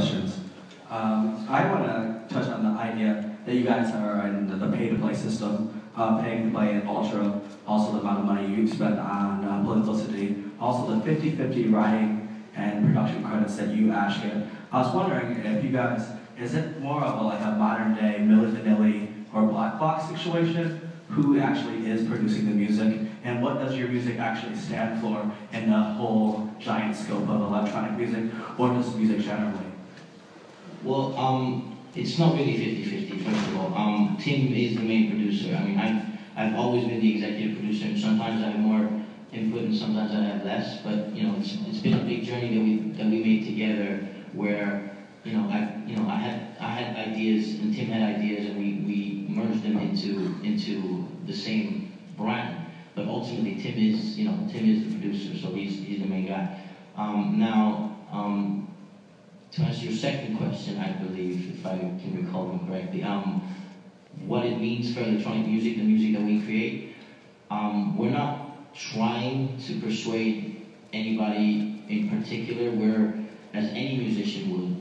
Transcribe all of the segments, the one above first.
questions. Um, I want to touch on the idea that you guys are in the, the pay-to-play system, uh, paying to play in Ultra, also the amount of money you spend on uh, publicity, also the 50-50 writing and production credits that you Ash get. I was wondering if you guys, is it more of a, like a modern day Milli Vanilli or Black Box situation? Who actually is producing the music, and what does your music actually stand for in the whole giant scope of electronic music, or just music generally? Well, um, it's not really 50-50, first of all. Um, Tim is the main producer. I mean, I've, I've always been the executive producer, and sometimes I have more input and sometimes I have less, but, you know, it's, it's been a big journey that we, that we made together where, you know, I, you know, I had, I had ideas and Tim had ideas and we, we merged them into, into the same brand. But ultimately, Tim is, you know, Tim is the producer, so he's, he's the main guy. Um, now, to answer your second question, I believe, if I can recall them correctly, um, what it means for electronic music, the music that we create, um, we're not trying to persuade anybody in particular. We're, as any musician would,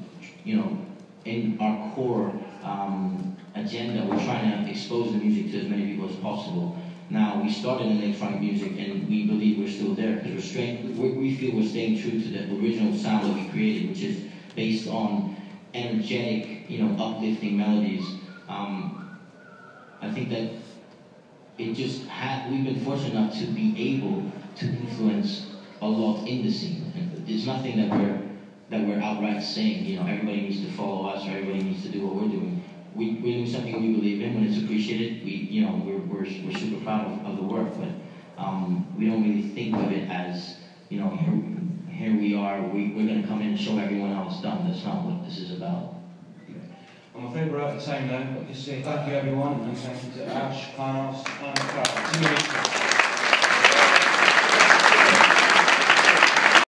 you know, in our core um, agenda, we're trying to expose the music to as many people as possible. Now, we started in electronic music, and we believe we're still there because we're staying, we feel we're staying true to the original sound that we created, which is based on energetic, you know, uplifting melodies. Um, I think that it just had, we've been fortunate enough to be able to influence a lot in the scene. And there's nothing that we're, that we're outright saying, you know, everybody needs to follow us or everybody needs to do what we're doing. We, we're doing something we believe in. When it's appreciated, we, you know, we're, we're, we're super proud of, of the work, but um, we don't really think of it as, you know, here we are, we, we're going to come in and show everyone how it's done. That's not what this is about. I'm afraid we're out of time now, but just say thank you everyone, and thank you to Ash, Panos, and Carl.